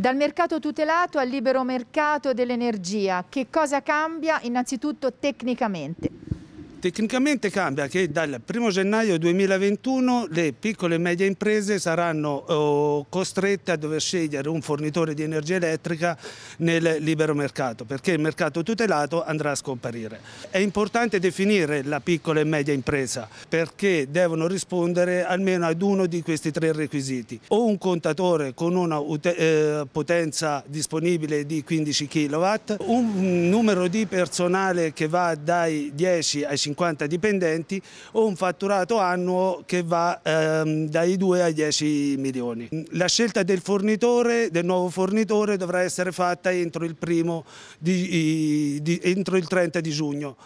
Dal mercato tutelato al libero mercato dell'energia, che cosa cambia innanzitutto tecnicamente? Tecnicamente cambia che dal 1 gennaio 2021 le piccole e medie imprese saranno oh, costrette a dover scegliere un fornitore di energia elettrica nel libero mercato perché il mercato tutelato andrà a scomparire. È importante definire la piccola e media impresa perché devono rispondere almeno ad uno di questi tre requisiti o un contatore con una eh, potenza disponibile di 15 kW, un numero di personale che va dai 10 ai 50 50 dipendenti o un fatturato annuo che va ehm, dai 2 ai 10 milioni. La scelta del fornitore, del nuovo fornitore dovrà essere fatta entro il, di, di, entro il 30 di giugno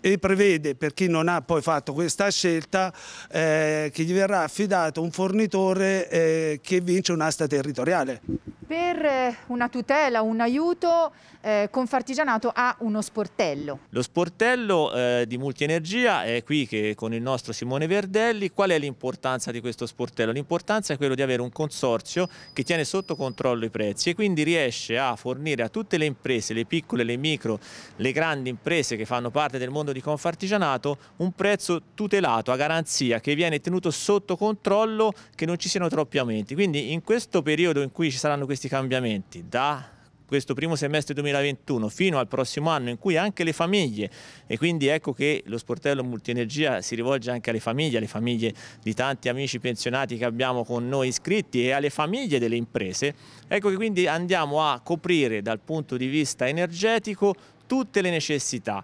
e prevede per chi non ha poi fatto questa scelta eh, che gli verrà affidato un fornitore eh, che vince un'asta territoriale. Per eh, una tutela, un aiuto, eh, Confartigianato ha uno sportello. Lo sportello eh, di Multienergia è qui che, con il nostro Simone Verdelli. Qual è l'importanza di questo sportello? L'importanza è quello di avere un consorzio che tiene sotto controllo i prezzi e quindi riesce a fornire a tutte le imprese, le piccole, le micro, le grandi imprese che fanno parte del mondo di Confartigianato un prezzo tutelato a garanzia che viene tenuto sotto controllo che non ci siano troppi aumenti. Quindi in questo periodo in cui ci saranno questi questi cambiamenti da questo primo semestre 2021 fino al prossimo anno in cui anche le famiglie e quindi ecco che lo sportello multienergia si rivolge anche alle famiglie, alle famiglie di tanti amici pensionati che abbiamo con noi iscritti e alle famiglie delle imprese, ecco che quindi andiamo a coprire dal punto di vista energetico tutte le necessità